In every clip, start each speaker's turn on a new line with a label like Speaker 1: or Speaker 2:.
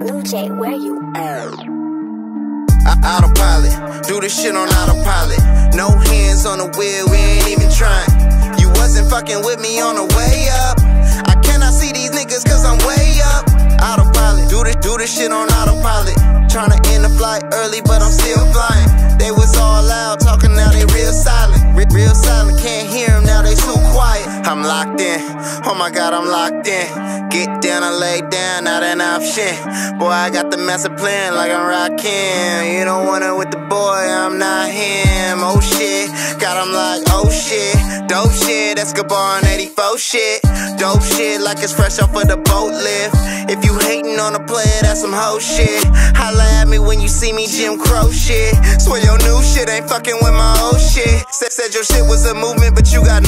Speaker 1: DJ, where you at?
Speaker 2: Autopilot, do this shit on autopilot. No hands on the wheel, we ain't even trying. You wasn't fucking with me on the way up. I cannot see these niggas cause I'm way up. Autopilot, do this, do this shit on autopilot. Tryna end the flight early, but I'm still flying. They was all loud, talking now they real silent. Locked in, oh my god, I'm locked in. Get down and lay down, not an option. Boy, I got the master plan like I'm rockin'. You don't want it with the boy, I'm not him. Oh shit, got him like, oh shit. Dope shit, Escobar on 84 shit. Dope shit like it's fresh off of the boat lift. If you hating on a player, that's some hoe shit. Holla at me when you see me Jim Crow shit. Swear your new shit ain't fucking with my old shit. Said, said your shit was a movement, but you got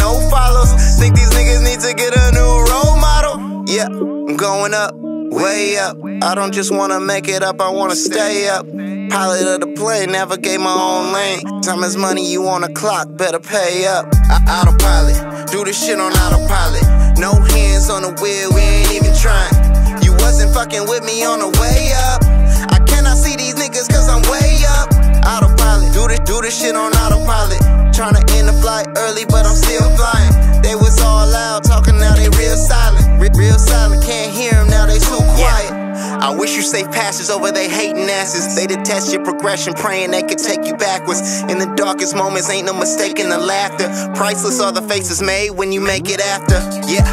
Speaker 2: I'm going up, way up. I don't just wanna make it up, I wanna stay up. Pilot of the plane, navigate my own lane. Time is money, you on the clock, better pay up. I- autopilot, do this shit on autopilot. No hands on the wheel, we ain't even trying. You wasn't fucking with me on the way up. I cannot see these niggas cause I'm way up. Autopilot, do this, do this shit on autopilot. Silent. Re- real silent, can't hear them now, they too quiet. I wish you safe passes over they hating asses. They detest your progression, praying they could take you backwards. In the darkest moments, ain't no mistaking the laughter. Priceless are the faces made when you make it after. Yeah.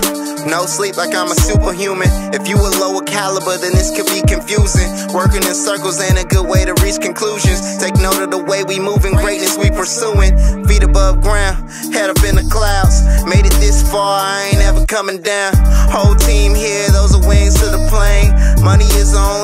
Speaker 2: No sleep like I'm a superhuman. If you a lower caliber, then this could be confusing. Working in circles ain't a good way to reach conclusions. Take note of the way we moving, greatness we pursuing. Feet above ground, head up in the clouds. Made it this far, I ain't ever coming down. Whole team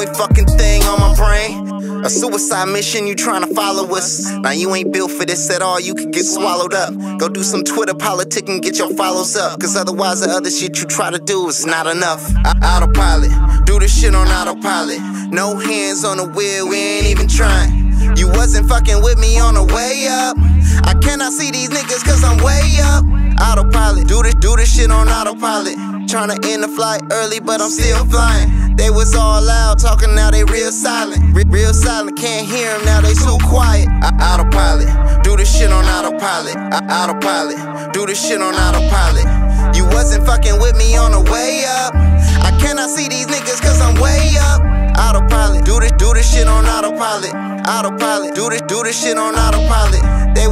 Speaker 2: only fucking thing on my brain. A suicide mission, you tryna follow us. Now you ain't built for this at all, you could get swallowed up. Go do some Twitter politic and get your follows up. Cause otherwise, the other shit you try to do is not enough. I- autopilot, do this shit on autopilot. No hands on the wheel, we ain't even trying. You wasn't fucking with me on the way up. I cannot see these niggas cause I'm way up. Autopilot, do this, do this shit on autopilot. Tryna end the flight early, but I'm still flying. They was all loud, talking now they real silent. Re- real silent, can't hear them now they too quiet. I- autopilot, do this shit on autopilot. I- autopilot, do this shit on autopilot. You wasn't fucking with me on the way up. I cannot see these niggas cause I'm way up. Autopilot, do this, do this shit on autopilot. Autopilot, do this, do this shit on autopilot. They